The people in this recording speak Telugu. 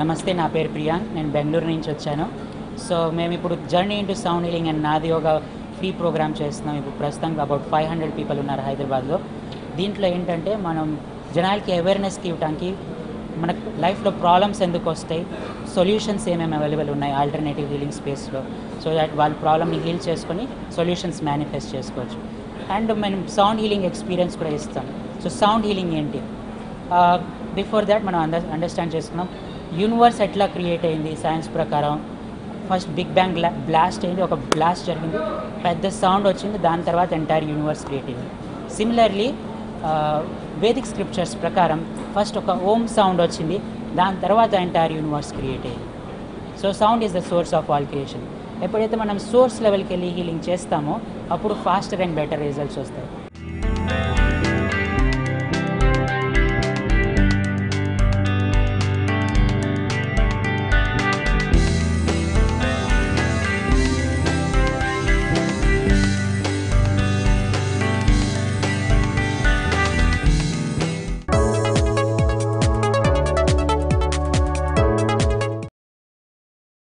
నమస్తే నా పేరు ప్రియాంక్ నేను బెంగళూరు నుంచి వచ్చాను. సో మేము ఇప్పుడు journey into sound healing and నాది యోగా ఫ్రీ ప్రోగ్రామ్ చేస్తున్నాం. ఇప్పుడు ప్రస్తుతానికి అబౌట్ ఫైవ్ హండ్రెడ్ పీపుల్ ఉన్నారు హైదరాబాద్లో. దీంట్లో ఏంటంటే మనం జనాలకి అవేర్నెస్కి ఇవ్వడానికి మన లైఫ్లో ప్రాబ్లమ్స్ ఎందుకు వస్తాయి? సొల్యూషన్స్ ఏమేమి అవైలబుల్ ఉన్నాయి? ఆల్టర్నేటివ్ హీలింగ్ స్పేస్లో సో దట్ వాళ్ళ ప్రాబ్లమ్ని హీల్ చేసుకొని సొల్యూషన్స్ మేనిఫెస్ట్ చేసుకోవచ్చు. అండ్ మనం సౌండ్ హీలింగ్ ఎక్స్పీరియన్స్ కూడా ఇస్తాం. సో సౌండ్ హీలింగ్ ఏంటి? బిఫోర్ దాట్ మనం అండర్ అండర్స్టాండ్ చేసుకున్నాం. యూనివర్స్ ఎట్లా క్రియేట్ అయింది సైన్స్ ప్రకారం? ఫస్ట్ బిగ్ బ్యాంగ్ బ్లాస్ట్ అయింది ఒక బ్లాస్ట్ జరిగింది. పెద్ద సౌండ్ వచ్చింది దాని తర్వాత ఎంటైర్ యూనివర్స్ క్రియేట్ అయింది సిమిలర్లీ వేదిక్ స్క్రిప్చర్స్ ప్రకారం ఫస్ట్ ఒక ఓం సౌండ్ వచ్చింది దాని తర్వాత ఎంటైర్ యూనివర్స్ క్రియేట్ అయింది. So sound is the source of all creation ఎప్పుడైతే మనం సోర్స్ లెవెల్కి వెళ్ళి హీలింగ్ చేస్తామో అప్పుడు ఫాస్టర్ అండ్ బెటర్ రిజల్ట్స్ వస్తాయి.